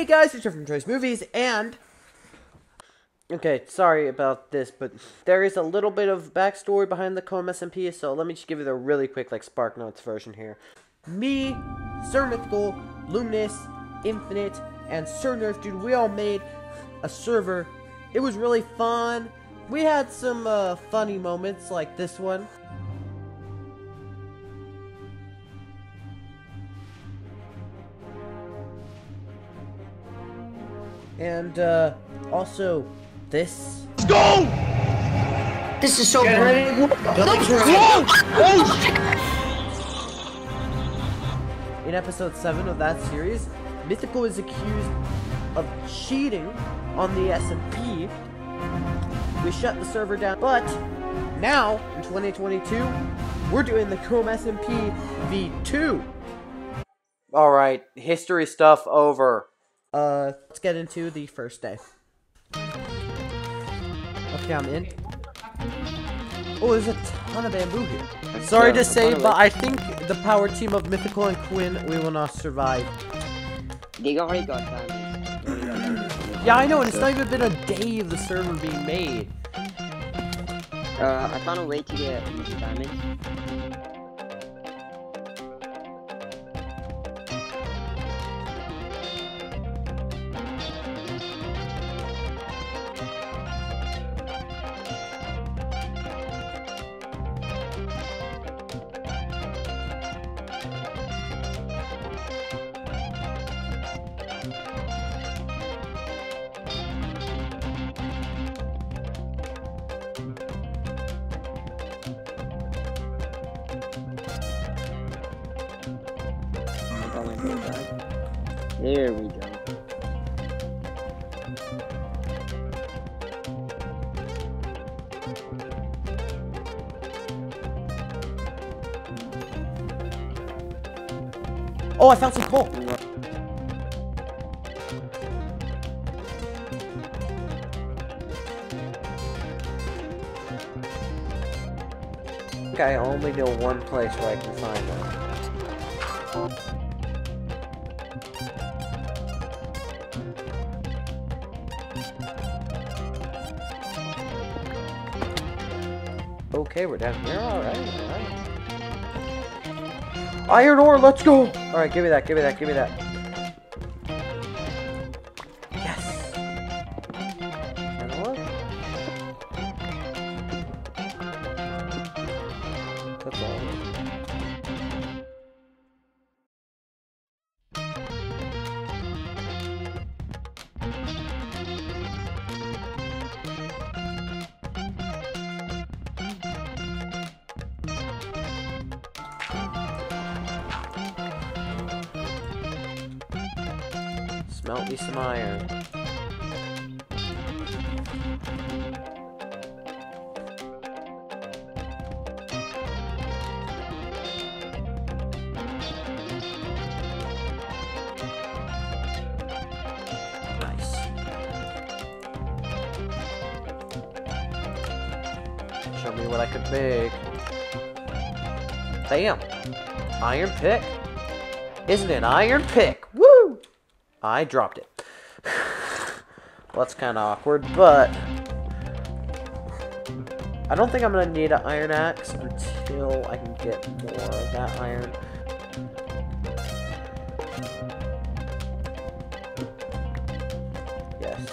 Hey guys, it's from Troy's Movies, and okay, sorry about this, but there is a little bit of backstory behind the Comb SMP, so let me just give you the really quick like Spark Notes version here. Me, Sir Mythical, Luminous, Infinite, and Sir Nerf, dude, we all made a server. It was really fun. We had some uh, funny moments like this one. And uh, also this. Let's go! This is so great. Let's go! Oh, In episode 7 of that series, Mythical is accused of cheating on the SMP. We shut the server down, but now, in 2022, we're doing the Comb SMP V2. Alright, history stuff over. Uh, let's get into the first day. Okay, I'm in. Oh, there's a ton of bamboo here. Sorry to say, but I think the power team of Mythical and Quinn, we will not survive. They already got diamonds. Yeah, I know, and it's not even been a day of the server being made. Uh, I found a way to get easy diamonds. There we go. Oh, I found some coal. I I only know one place where I can find them. Okay, we're down here. Alright, alright. Iron ore, let's go! Alright, give me that, give me that, give me that. Smelt me some iron. Nice. Show me what I could make. Bam! Iron pick. Isn't it an iron pick? I dropped it. well, that's kind of awkward, but... I don't think I'm going to need an iron axe until I can get more of that iron. Yes.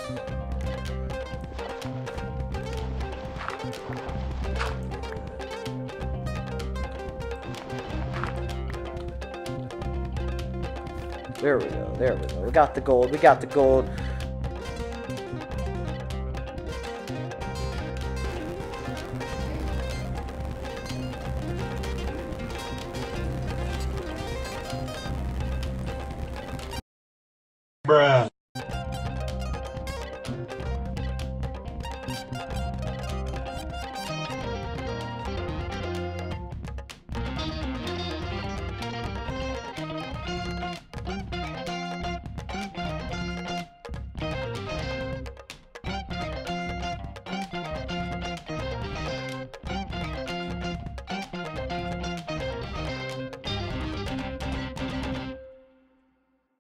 There we go, there we go. We got the gold, we got the gold. bruh.